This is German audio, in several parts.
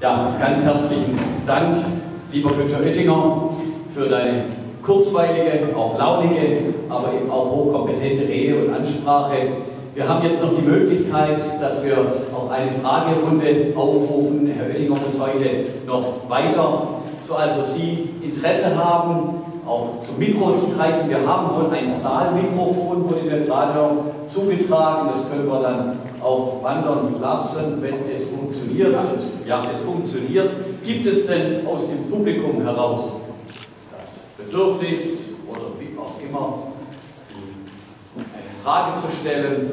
Ja, ganz herzlichen Dank, lieber Günter Oettinger, für deine kurzweilige, auch launige, aber eben auch hochkompetente Rede und Ansprache. Wir haben jetzt noch die Möglichkeit, dass wir auch eine Fragerunde aufrufen. Herr Oettinger muss heute noch weiter. So also Sie Interesse haben, auch zum Mikro zu greifen. Wir haben wohl ein Saalmikrofon, wurde mir gerade noch zugetragen. Das können wir dann auch wandern lassen, wenn es funktioniert. Ja, es funktioniert. Gibt es denn aus dem Publikum heraus das Bedürfnis oder wie auch immer, eine Frage zu stellen?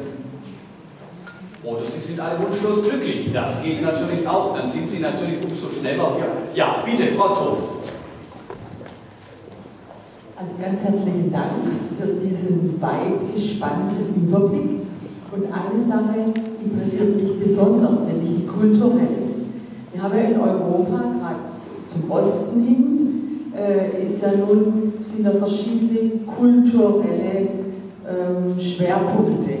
Oder Sie sind alle wunschlos glücklich. Das geht natürlich auch. Dann sind Sie natürlich umso schneller hier. Ja, bitte, Frau Toast. Also ganz herzlichen Dank für diesen weit gespannten Überblick. Und eine Sache interessiert mich besonders, nämlich die kulturelle. Wir haben ja in Europa, gerade zum Osten hin, äh, ist ja nun, sind da verschiedene kulturelle ähm, Schwerpunkte.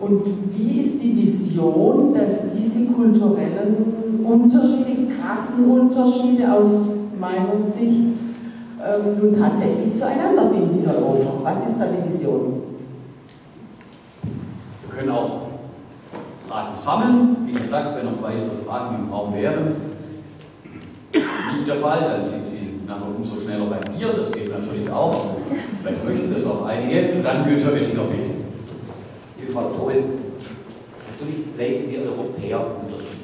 Und wie ist die Vision, dass diese kulturellen Unterschiede, krassen Unterschiede aus meiner Sicht, ähm, nun tatsächlich zueinander finden in Europa? Was ist da die Vision? Wir können auch Fragen sammeln. Wie gesagt, wenn noch weitere Fragen im Raum wären, nicht der Fall, dann sind Sie nachher umso schneller bei mir. Das geht natürlich auch. Vielleicht möchten das auch einige. Dann Günther bitte. Liebe Frau Torres, natürlich leben wir Europäer unterschiedlich.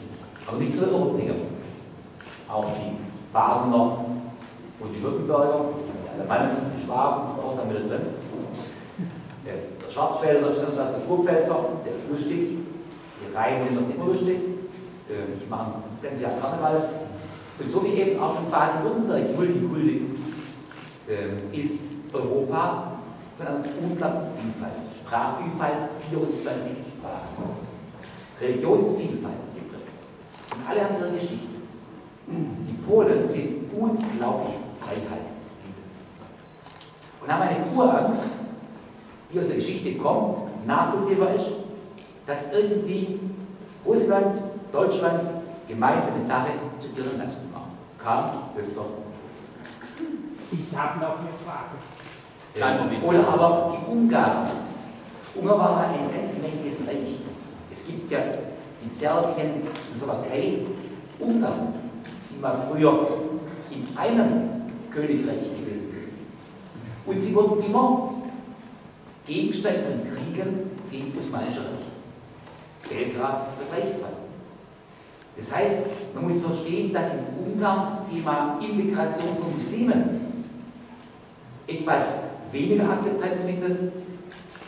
Aber nicht nur Europäer. Auch die Badener und die Württemberger, die Alemannen, die Schwaben, auch da mit drin. Der Schwarzwälder, der Kurpfälzer, der ist sind das immer lustig. Die machen das ganze Jahr Karneval. Und so wie eben auch schon Baden-Württemberg Multikulti ist, ist Europa von einer unglaublichen Vielfalt. Sprachvielfalt, 24 Sprachen. Religionsvielfalt geprägt. Und alle haben ihre Geschichte. Die Polen sind unglaublich freiheitsliebend und haben eine Urangst, die aus der Geschichte kommt, nachvollziehbar ist, dass irgendwie Russland, Deutschland gemeinsame Sache zu ihren Lasten machen. Karl Höfter. Ich habe noch eine Frage. Kleinen Oder aber die Ungarn. Ungarn war mal ein ganz mächtiges Reich. Es gibt ja in Serbien, in Slowakei, Ungarn, die mal früher in einem Königreich gewesen sind. Und sie wurden immer Gegenstand von Kriegen gegen das Osmanische Reich. Belgrad der gleiche Fall. Das heißt, man muss verstehen, dass in Ungarn das Thema Integration von Muslimen etwas weniger Akzeptanz findet,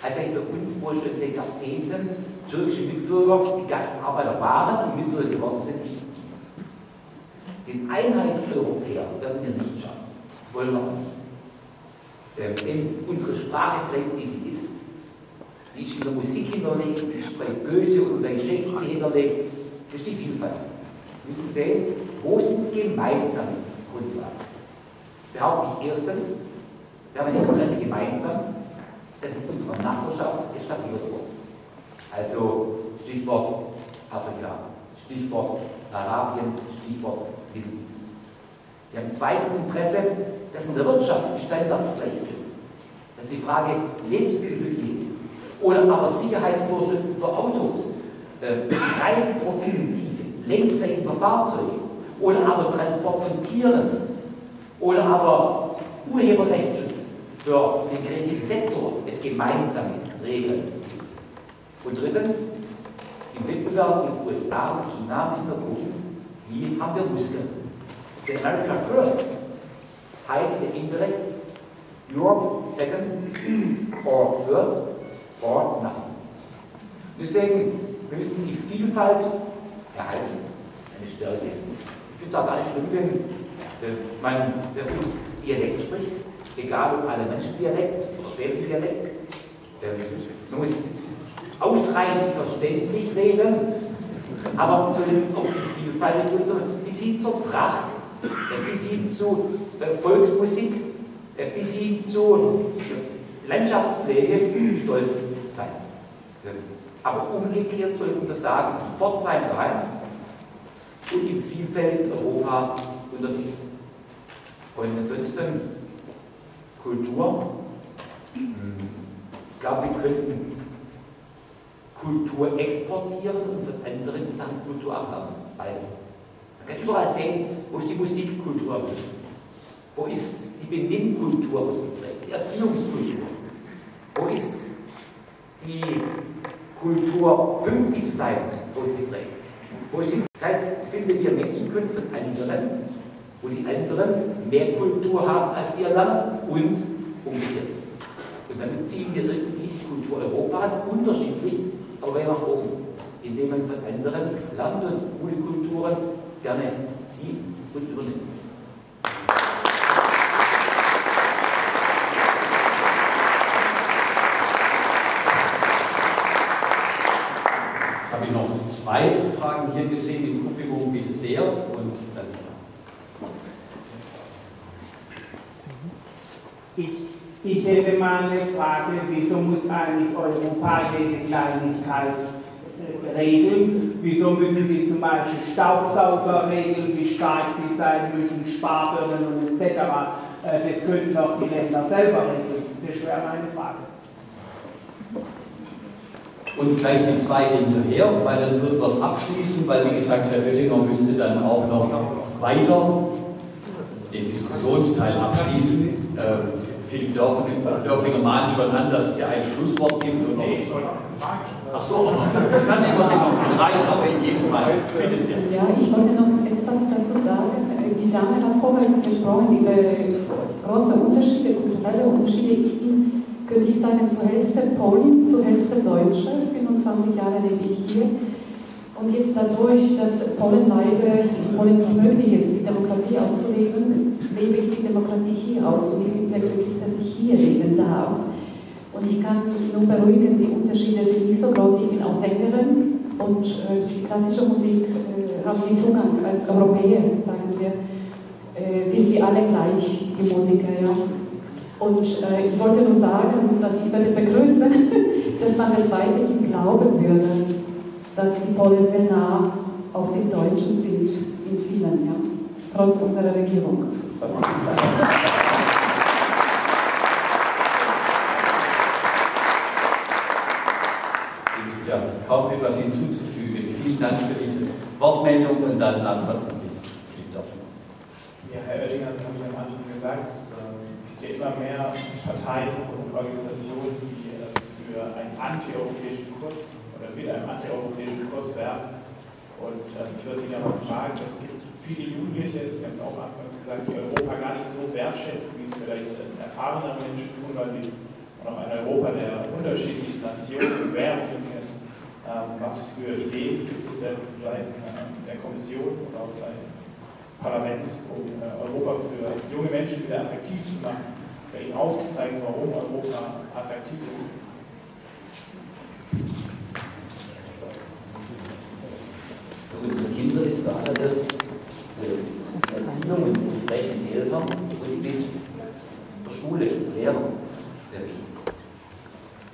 als bei uns, wo schon seit Jahrzehnten türkische Mitbürger die Gastarbeiter waren und Mitbürger geworden sind. Den Einheitseuropäer werden wir nicht schaffen. Das wollen wir auch nicht. Ähm, denn unsere Sprache bleibt, wie sie ist. Die ist in der Musik hinterlegt, die ist bei Goethe und bei Shakespeare hinterlegt. Das ist die Vielfalt. Wir müssen sehen, wo sind gemeinsame Grundlagen. Behaupte ich erstens, wir haben ein Interesse gemeinsam, das in unserer Nachbarschaft etabliert wird. Also Stichwort Afrika, Stichwort Arabien, Stichwort Middle East. Wir haben ein zweites Interesse, dass in der Wirtschaft die Standards gleich sind. Das ist die Frage Lebensmittelhygiene oder aber Sicherheitsvorschriften für Autos, äh, Reifenprofiltiefe, Lenkzeiten für Fahrzeuge oder aber Transport von Tieren oder aber Urheberrechtsschutz für den kreativen Sektor, es gemeinsam regeln. Und drittens, im Wettbewerb mit USA und China müssen wir gucken, wie haben wir Muskeln. Der America First heißt ja indirekt Europe second or third or nothing. Deswegen, wir müssen die Vielfalt erhalten, eine Stärke. Ich finde da gar nicht schlimm, wenn äh, man bei uns Dialekt spricht, egal ob alle Menschen Dialekt oder Schwäbisch Dialekt. Ähm, man muss ausreichend verständlich reden, aber zu dem, auf die Vielfalt bis hin zur Tracht, äh, bis hin zu äh, Volksmusik, bis hin zu Landschaftspflege stolz sein. Aber umgekehrt sollten wir sagen, Pforzheim daheim und in Vielfalt Umfeld Europa unterwegs. Und ansonsten Kultur. Ich glaube, wir könnten Kultur exportieren und von anderen Sachen Kultur abhaben. Beides. Man kann überall sehen, wo ist die Musikkultur höchsten. Wo ist die Benimmkultur, was geprägt? Die Erziehungskultur. Wo ist die Kultur, pünktlich zu sein, wo sie geprägt? Wo ist die das heißt, ich finde, wir Menschen können von anderen, wo die anderen mehr Kultur haben als wir lernen und umgekehrt. Und damit ziehen wir die Kultur Europas unterschiedlich, aber nach oben, indem man von anderen gute Kulturen gerne sieht und übernimmt. Jetzt habe ich noch zwei Fragen hier gesehen im Publikum, bitte sehr. Und dann Ich, ich hätte mal eine Frage, wieso muss eigentlich Europa jede Kleinigkeit regeln? Wieso müssen die zum Beispiel Staubsauger regeln, wie stark die sein müssen, Sparbirnen und etc.? Äh, das könnten doch die Länder selber regeln. Das wäre meine Frage. Und gleich die zweite hinterher, weil dann würden wir es abschließen, weil wie gesagt, Herr Oettinger müsste dann auch noch weiter den Diskussionsteil abschließen. Äh, Philipp Dörfinger, Dörfinger mahnt schon an, dass es ja ein Schlusswort gibt. Und Nee, ich wollte noch eine Frage stellen. Ach so, ich kann immer noch rein, aber in jedem Fall. Bitte sehr. Ja, ich wollte noch etwas dazu sagen. Die Dame hat vorher gesprochen über große Unterschiede, kulturelle Unterschiede. Ich bin, könnte ich sagen, zur Hälfte Polin, zur Hälfte Deutsche. 25 Jahre lebe ich hier. Und jetzt dadurch, dass Polen leider in Polen nicht möglich ist, die Demokratie auszuleben, lebe ich die Demokratie hier aus. Und ich bin sehr glücklich, dass ich hier leben darf. Und ich kann nur beruhigen, die Unterschiede sind nicht so groß. Ich bin auch Sängerin und äh, die klassische Musik äh, haben wir Zugang als Europäer, sagen wir, äh, sind wir alle gleich, die Musiker. Ja. Und äh, ich wollte nur sagen, dass ich würde begrüßen, dass man es weiterhin glauben würde, dass die Polen sehr nah auch den Deutschen sind, in vielen, ja, trotz unserer Regierung. Dem ist ja kaum etwas hinzuzufügen. Vielen Dank für diese Wortmeldung und dann lassen wir den nächsten Philipp Dörfinger. Ja, Herr Oettinger, Sie haben ja am Anfang gesagt, es äh, gibt ja immer mehr Parteien und Organisationen, die äh, für einen antieuropäischen Kurs oder mit einem antieuropäischen Kurs werben. Und äh, ich würde Sie ja mal fragen, es gibt viele Jugendliche, Sie haben auch anfangs gesagt, die Europa gar nicht so wertschätzen, wie es vielleicht äh, erfahrene Menschen tun, weil die noch ein Europa der unterschiedlichen Nationen und Währungen kennen. Ähm, was für Ideen gibt es denn seitens äh, der Kommission oder auch des Parlaments, um äh, Europa für junge Menschen wieder attraktiv zu machen, für ihnen aufzuzeigen, warum Europa attraktiv ist? Unsere Kinder ist zuallererst äh, Erziehung und das Gespräch mit Eltern und mit Schule, Lehrer sehr wichtig.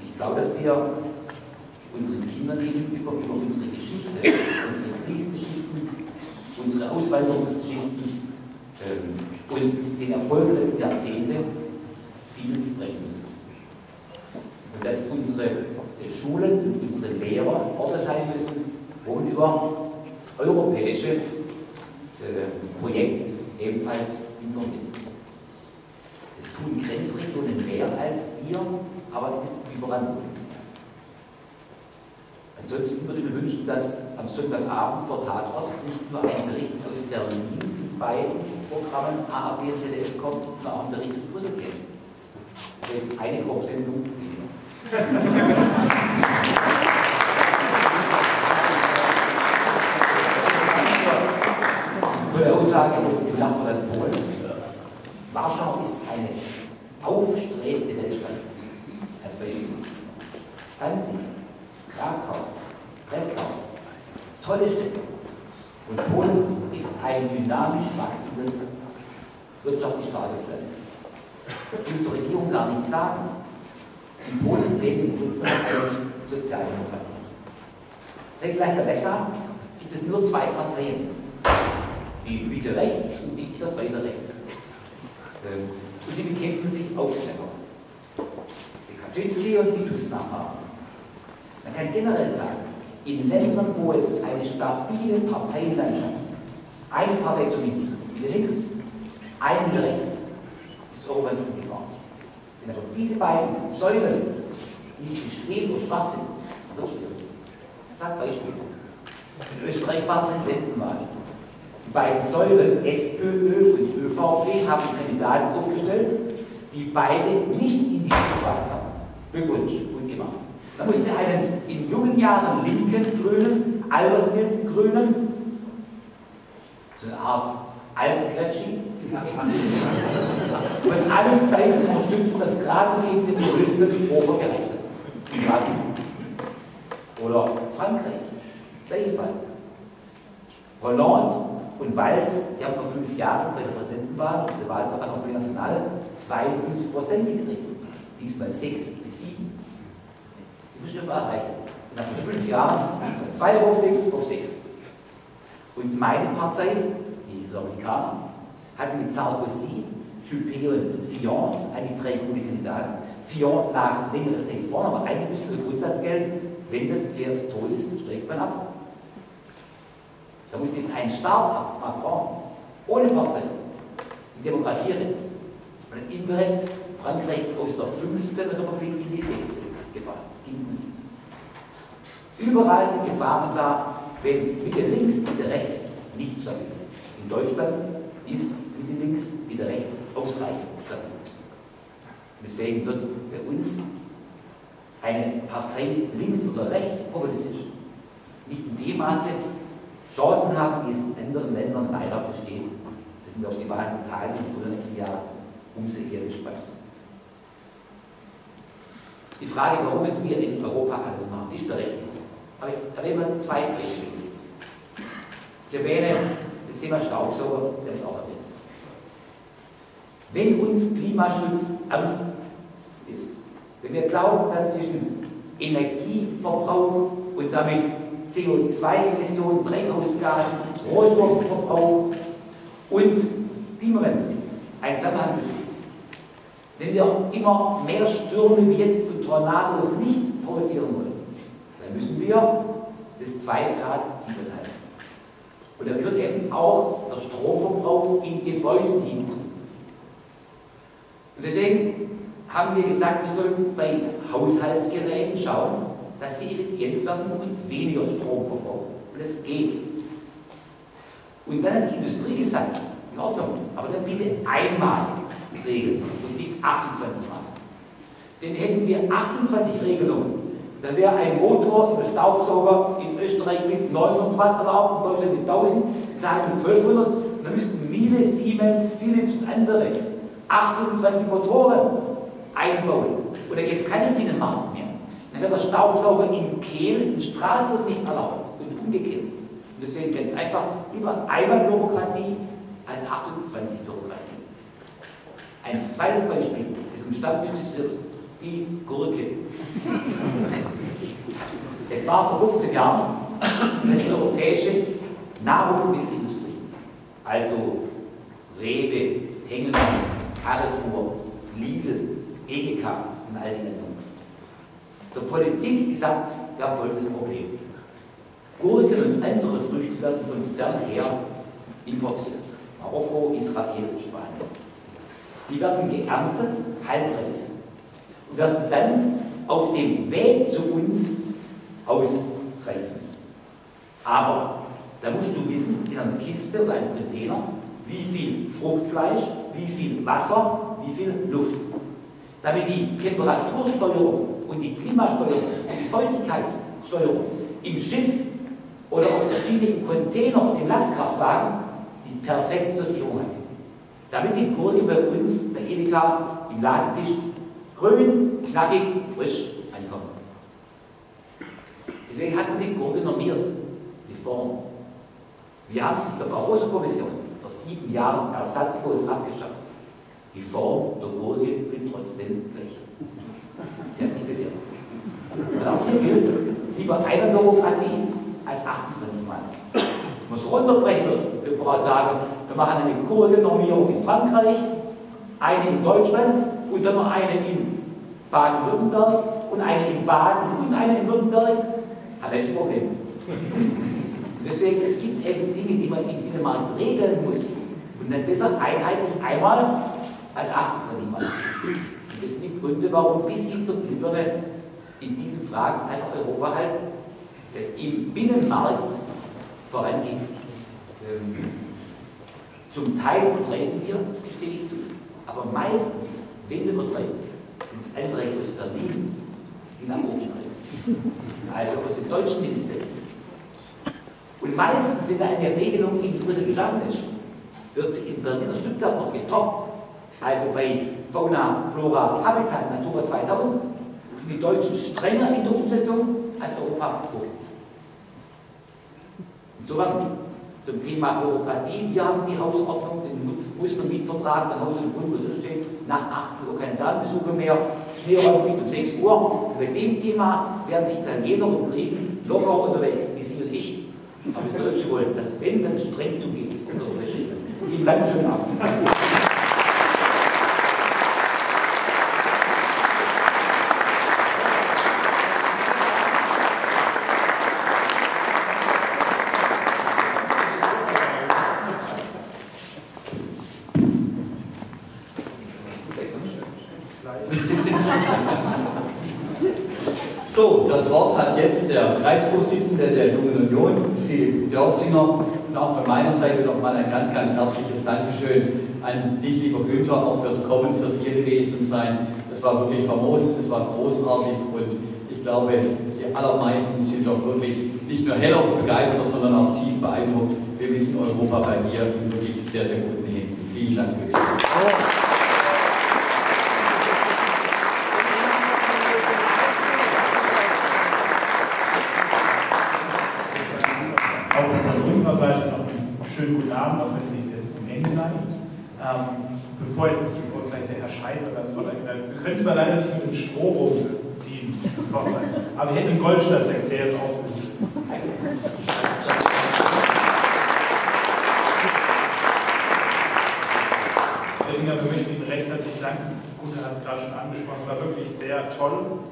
Ich glaube, dass wir unseren Kindern gegenüber über unsere Geschichte, unsere Kriegsgeschichten, unsere Auswanderungsgeschichten ähm, und den Erfolg der Jahrzehnte viel sprechen müssen. Und dass unsere äh, Schulen und unsere Lehrer Orte sein müssen, wo über das europäische äh, Projekt ebenfalls informiert. Mehr als wir, aber es ist überall möglich. Ansonsten würde ich mir wünschen, dass am Sonntagabend vor Tatort nicht nur ein Bericht aus Berlin in beiden Programmen A, B und ZDF kommt, sondern auch ein Bericht aus Brüssel. Denn Eine Kochsendung weniger. Aussage aus dem Nachbarland Polen. Warschau ist eine aufstrebende Weltstadt. Als Beispiel. Danzig, Krakau, Breslau, tolle Städte. Und Polen ist ein dynamisch wachsendes, wirtschaftlich starkes Land. Will zur Regierung gar nicht sagen. In Polen fehlt im Grunde eine Sozialdemokratie. Seit gleicher Lecker gibt es nur zwei Parteien. die Mitte rechts und die etwas weiter rechts. Ähm, und die bekämpfen sich aufs Messer. Die Kaczynski und die Tusk-Nachfahren. Man kann generell sagen, in Ländern, wo es eine stabile Parteienlandschaft, eine Partei zumindest, wie links, eine rechts, in Gefahr. Wenn aber diese beiden Säulen nicht bestehen oder schwach sind, wird es schwierig. Sage Beispiel. In Österreich war Präsidentenwahl. Die beiden Säulen SPÖ und ÖVP haben Kandidaten aufgestellt, die beide nicht in die Stichwahl kamen. Glückwunsch, gut gemacht. Da musste einen in jungen Jahren linken Grünen, altersmilden Grünen, so eine Art Alpenklatschi, von allen Seiten unterstützen, das gerade gegen den Juristen vorgerechnet. Oder Frankreich, gleiche Fall. Hollande und Walz, die haben vor fünf Jahren bei der Präsidentenwahl, der Wahl zur Assemblée Nationale, 52 Prozent gekriegt. Diesmal 6 bis 7. Die müssen wir erreichen. Und nach fünf Jahren von 52 auf 6. Und meine Partei, die Republikaner, hat mit Sarkozy, Juppé und Fillon eigentlich drei gute Kandidaten. Fillon lag längere Zeit vorne, aber eigentlich müssen wir Grundsatz gelten, wenn das Pferd tot ist, steigt man ab. Da muss jetzt ein Staat Macron, ohne Partei, die Demokratie retten. Und indirekt Frankreich aus der fünften Republik in die sechste gebracht. Das ging nicht. Überall sind Gefahren da, wenn Mitte links, Mitte rechts nicht stabil ist. In Deutschland ist Mitte links, Mitte rechts ausreichend stabil. Deswegen wird bei uns eine Partei links oder rechts populistisch nicht in dem Maße Chancen haben, wie es in anderen Ländern leider besteht. Wir sind auf die Wahlen in Italien vor der nächsten Jahres umso eher gespannt. Die Frage, warum müssen wir in Europa alles machen, ist berechtigt. Aber ich erwähne zwei Beispiele. Ich erwähne das Thema Staubsauger, es auch erwähnt. Wenn uns Klimaschutz ernst ist, wenn wir glauben, dass zwischen Energieverbrauch und damit CO2-Emissionen, Treibhausgasen, Rohstoffverbrauch und Klimawandel ein Zusammenhang besteht, wenn wir immer mehr Stürme wie jetzt und Tornados nicht provozieren wollen, dann müssen wir das 2 Grad Ziel halten. Und da gehört eben auch der Stromverbrauch in Gebäuden hinzu. Und deswegen haben wir gesagt, wir sollten bei Haushaltsgeräten schauen, dass die effizient werden und weniger Strom verbrauchen. Und es geht. Und dann hat die Industrie gesagt, in Ordnung, aber dann bitte einmal regeln und nicht 28 Mal. Denn hätten wir 28 Regelungen, dann wäre ein Motor im Staubsauger in Österreich mit 900 Watt erlaubt, in Deutschland mit 1000, in Italien mit 1200. Und dann müssten Miele, Siemens, Philips und andere 28 Motoren einbauen. Gibt es keinen Binnenmarkt mehr. Dann wird der Staubsauger in Kehl, in Straßburg nicht erlaubt und umgekehrt. Und deswegen ganz einfach lieber einmal Bürokratie als 28 Bürokratie. Ein zweites Beispiel ist im Stammtisch die Gurke. Es war vor 15 Jahren eine europäische Nahrungsmittelindustrie, also Rewe, Tengelmann, Carrefour, Lidl, Edeka und all die Länder. Der Politik gesagt, wir haben folgendes Problem. Gurken und andere Früchte werden von fern her importiert. Marokko, Israel, Spanien. Die werden geerntet, halbreif und werden dann auf dem Weg zu uns ausreifen. Aber da musst du wissen, in einer Kiste oder einem Container, wie viel Fruchtfleisch, wie viel Wasser, wie viel Luft. Damit die Temperatursteuerung und die Klimasteuerung und die Feuchtigkeitssteuerung im Schiff oder auf der Schiene im Container und im Lastkraftwagen die perfekte Dosierung hat. Damit die Gurke bei uns, bei Edeka, im Ladentisch grün, knackig, frisch ankommen. Deswegen hatten wir die Gurke normiert, die Form. Wir haben es in der Barroso-Kommission vor sieben Jahren ersatzlos abgeschafft. Die Form der Gurke blieb trotzdem gleich. Die hat sich bewährt. Und auch hier gilt, lieber eine Bürokratie als 28 Mal. Man es runterbrechen man auch sagen, wir machen eine Kurvennormierung in Frankreich, eine in Deutschland und dann noch eine in Baden-Württemberg und eine in Baden und eine in Württemberg. Hat ein Problem. Deswegen, es gibt eben Dinge, die man im Binnenmarkt regeln muss. Und dann besser einheitlich einmal als 28 Mal. Das sind die Gründe, warum bis hinter Birne in diesen Fragen einfach Europa halt äh, im Binnenmarkt vorangeht. Ähm, zum Teil übertreiben wir, das gestehe ich zu, aber meistens, wenn wir übertreiben, sind es Anträge aus Berlin, die nach oben treiben. Also aus dem deutschen Ministerium. Und meistens, wenn eine Regelung in Brüssel geschaffen ist, wird sie in Berliner Stuttgart noch getoppt. Also bei Fauna, Flora, Habitat, Natura 2000 sind die Deutschen strenger in der Umsetzung als Europa vor. Insofern zum Thema Bürokratie, wir haben die Hausordnung, den Mustermietvertrag von Haus und Grund, wo steht, nach 18 Uhr keine Datenbesuche mehr, Schneeräumfried um 6 Uhr. Bei dem Thema werden die Italiener und Griechen locker unterwegs, Aber die Deutschen wollen, dass es wenn dann streng zugeht. Vielen Dank, schönen Abend. So, das Wort hat jetzt der Kreisvorsitzende der Jungen Union, Philipp Dörflinger. Und auch von meiner Seite nochmal ein ganz, ganz herzliches Dankeschön an dich, lieber Günther, auch fürs Kommen, fürs hier gewesen sein. Das war wirklich famos, das war großartig und ich glaube, die allermeisten sind doch wirklich nicht nur hellauf begeistert, sondern auch tief beeindruckt. Wir wissen Europa bei dir wirklich sehr, sehr guten Händen. Vielen Dank. Günther. Schönen guten Abend, auch wenn Sie es jetzt zum Ende neigen. Ähm, bevor, bevor gleich der Herr Scheid oder das Wort ergreift, wir können zwar leider nicht mit dem Strohrum dienen, aber wir hätten einen Goldstadtsekt, der ist auch gut. Herr Dinger, wir möchten Ihnen recht herzlich danken. Gunther hat es gerade schon angesprochen, es war wirklich sehr toll,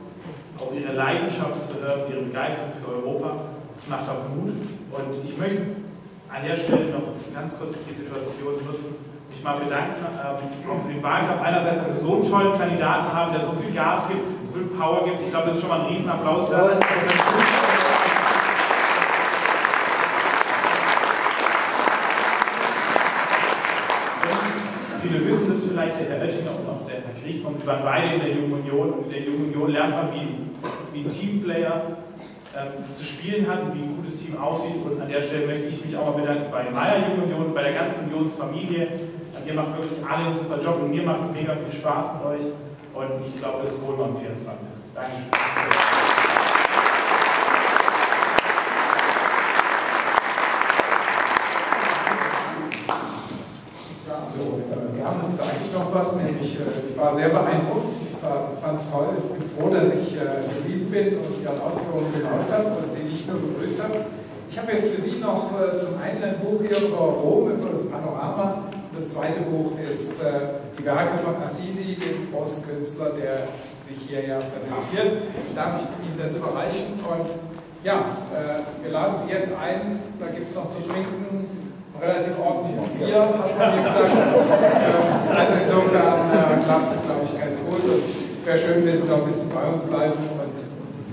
auch Ihre Leidenschaft zu hören, Ihre Begeisterung für Europa. Das macht auch Mut. Und ich möchte an der Stelle noch ganz kurz die Situation nutzen, mich mal bedanken, ähm, auch für den Wahlkampf. Einerseits, dass wir so einen tollen Kandidaten haben, der so viel Gas gibt, so viel Power gibt. Ich glaube, das ist schon mal ein Riesenapplaus. Ja. Viele wissen das vielleicht, der Herr Oettinger und auch der Herr Kriechmann, die waren beide in der Jungen Union. Und mit der Jungen Union lernt man, wie, wie ein Teamplayer zu spielen hat und wie ein gutes Team aussieht. Und an der Stelle möchte ich mich auch mal bedanken bei meiner Union, bei der ganzen Unionsfamilie. Ihr macht wirklich alle einen super Job und mir macht es mega viel Spaß mit euch. Und ich glaube, das holen wir am 24. Dankeschön. was, nämlich äh, ich war sehr beeindruckt, ich fand es toll, ich bin froh, dass ich äh, bin und Ihren Ausführungen gelauscht habe und Sie nicht nur begrüßt habe. Ich habe jetzt für Sie noch äh, zum einen ein Buch hier über Rom, über das Panorama. Das zweite Buch ist die Werke von Assisi, dem großen Künstler, der sich hier ja präsentiert. Darf ich Ihnen das überreichen? Und ja, wir laden Sie jetzt ein, da gibt es noch zu trinken, relativ ordentliches Bier, hat man mir gesagt. Ähm, also insofern äh, klappt es, glaube ich, ganz gut. Und es wäre schön, wenn Sie noch ein bisschen bei uns bleiben und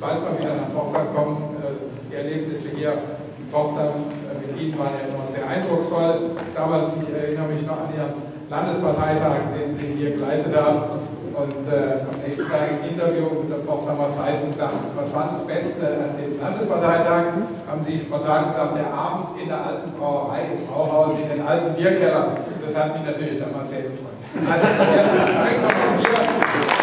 bald mal wieder nach Pforzheim kommen. Äh, die Erlebnisse hier in Pforzheim äh, mit Ihnen waren ja immer sehr eindrucksvoll. Damals, ich erinnere mich noch an Ihren Landesparteitag, den Sie hier geleitet haben. Und äh, am nächsten Tag im Interview mit der Pforzheimer Zeitung gesagt, was war das Beste an dem Landesparteitag? Haben Sie spontan gesagt, der Abend in der alten Brauerei, im Brauhaus, in den alten Bierkeller. Das hat mich natürlich damals sehr gefreut. Also jetzt direkt noch von mir.